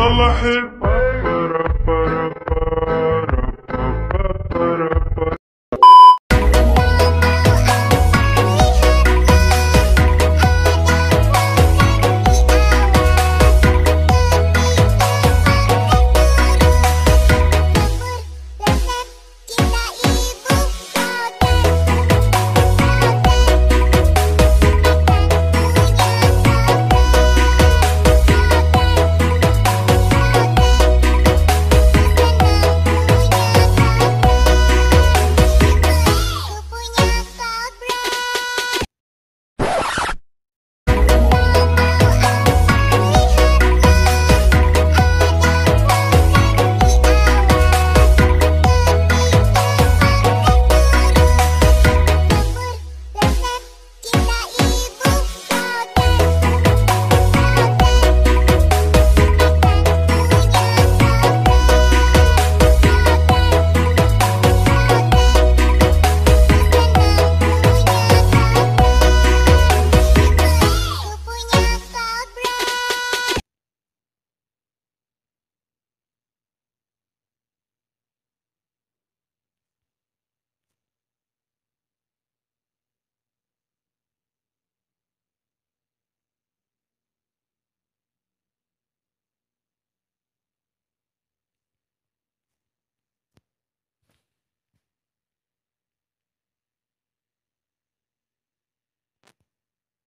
احبك هضل احبك